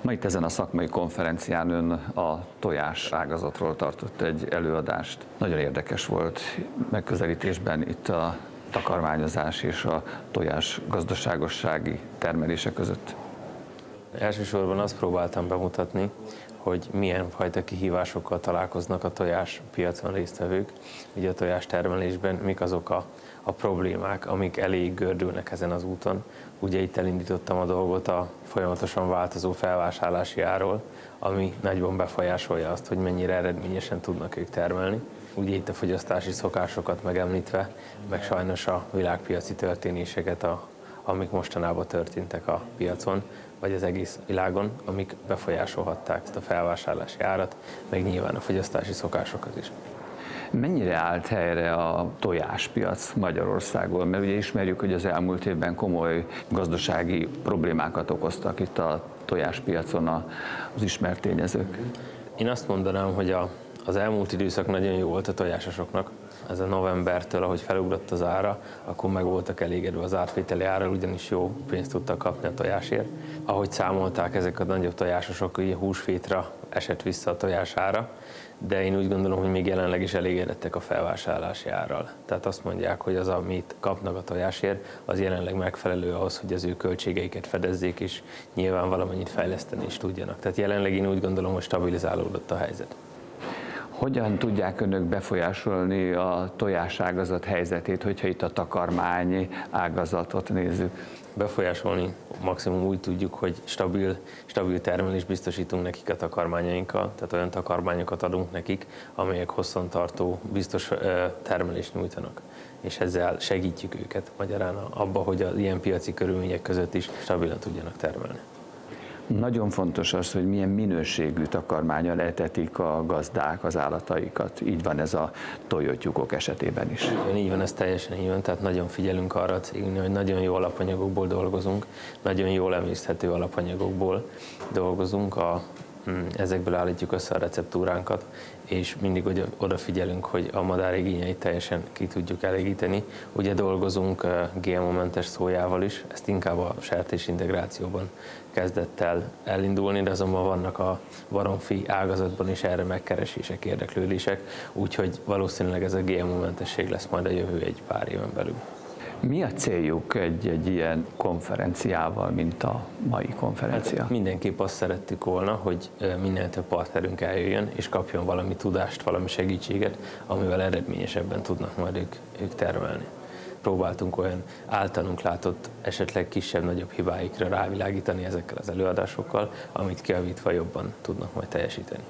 Ma itt ezen a szakmai konferencián ön a tojás ágazatról tartott egy előadást. Nagyon érdekes volt megközelítésben itt a takarmányozás és a tojás gazdaságossági termelése között. Elsősorban azt próbáltam bemutatni, hogy milyen fajta kihívásokkal találkoznak a tojás piacon résztvevők, ugye a tojás termelésben, mik azok a, a problémák, amik elég gördülnek ezen az úton. Ugye itt elindítottam a dolgot a folyamatosan változó felvásárlási áról, ami nagyban befolyásolja azt, hogy mennyire eredményesen tudnak ők termelni. Ugye itt a fogyasztási szokásokat megemlítve, meg sajnos a világpiaci történéseket, a, amik mostanában történtek a piacon, vagy az egész világon, amik befolyásolhatták ezt a felvásárlási árat, meg nyilván a fogyasztási szokásokat is. Mennyire állt helyre a tojáspiac Magyarországon? Mert ugye ismerjük, hogy az elmúlt évben komoly gazdasági problémákat okoztak itt a tojáspiacon az ismert tényezők. Én azt mondanám, hogy a, az elmúlt időszak nagyon jó volt a tojásosoknak. Ez a novembertől, ahogy felugrott az ára, akkor meg voltak elégedve az átvételi árral, ugyanis jó pénzt tudtak kapni a tojásért. Ahogy számolták ezek a nagyobb tojásosok, hogy húsvétra esett vissza a tojás ára, de én úgy gondolom, hogy még jelenleg is elégedettek a felvásárlási árral. Tehát azt mondják, hogy az, amit kapnak a tojásért, az jelenleg megfelelő ahhoz, hogy az ő költségeiket fedezzék, és nyilván valamennyit fejleszteni is tudjanak. Tehát jelenleg én úgy gondolom, hogy stabilizálódott a helyzet. Hogyan tudják önök befolyásolni a tojás ágazat helyzetét, hogyha itt a takarmány ágazatot nézzük? Befolyásolni maximum úgy tudjuk, hogy stabil, stabil termelést biztosítunk nekik a takarmányainkkal, tehát olyan takarmányokat adunk nekik, amelyek hosszantartó, biztos termelést nyújtanak és ezzel segítjük őket magyarán abba, hogy az ilyen piaci körülmények között is stabilan tudjanak termelni. Nagyon fontos az, hogy milyen minőségű takarmányal etetik a gazdák az állataikat. Így van ez a tojótyúkok esetében is. Igen, így van, ez teljesen így van, tehát nagyon figyelünk arra a cégnél, hogy nagyon jó alapanyagokból dolgozunk, nagyon jól emészthető alapanyagokból dolgozunk. A ezekből állítjuk össze a receptúránkat, és mindig odafigyelünk, hogy a madár igényeit teljesen ki tudjuk elégíteni. Ugye dolgozunk eh, GMO-mentes szójával is, ezt inkább a sertés integrációban kezdett el elindulni, de azonban vannak a baromfi ágazatban is erre megkeresések, érdeklődések, úgyhogy valószínűleg ez a GMO-mentesség lesz majd a jövő egy pár éven belül. Mi a céljuk egy, egy ilyen konferenciával, mint a mai konferencia? Hát mindenképp azt szerettük volna, hogy minél több partnerünk eljöjjön, és kapjon valami tudást, valami segítséget, amivel eredményesebben tudnak majd ők, ők termelni. Próbáltunk olyan általunk látott, esetleg kisebb-nagyobb hibáikra rávilágítani ezekkel az előadásokkal, amit kiavítva jobban tudnak majd teljesíteni.